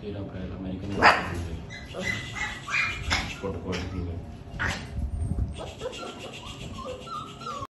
तेरह अप्रैल American protocol